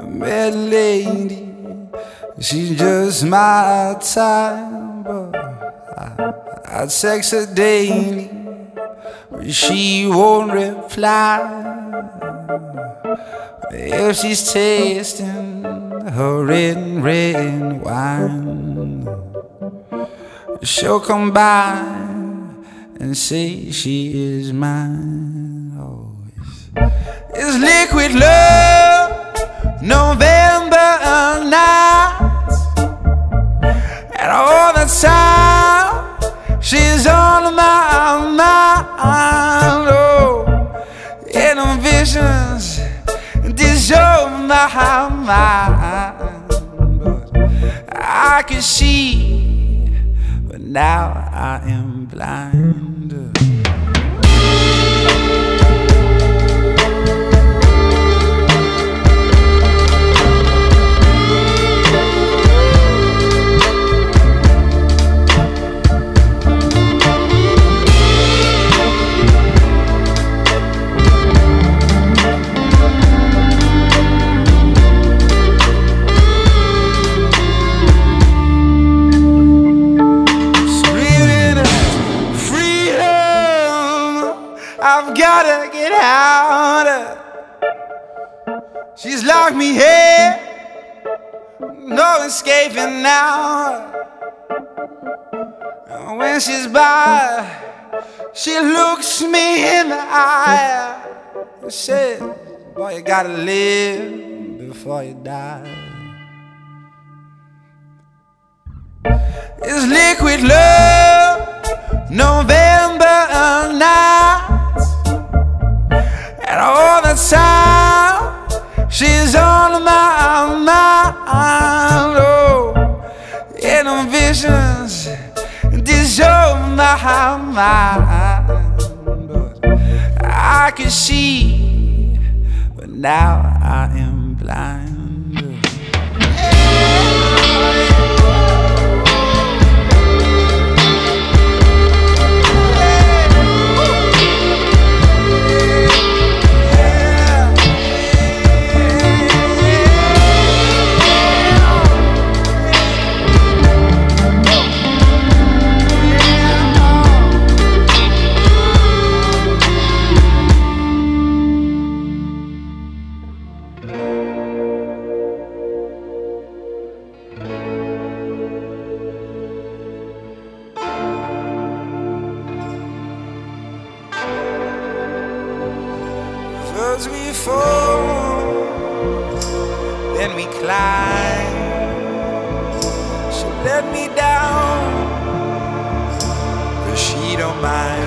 a lady, she's just my time, but I, I text her daily, but she won't reply. If she's tasting her red, red wine, she'll come by and say she is mine. Oh, it's, it's liquid love, November nights, and all the time she's on my mind. Oh, in her visions dissolve my mind, but I can see, but now I am blind. I've gotta get out. She's locked me here, no escaping now. When she's by, she looks me in the eye and says, Boy, you gotta live before you die. It's liquid love, November mind. know in her visions dissolve my mind, but I can see, but now I am blind. First we fall, then we climb. She let me down, but she don't mind.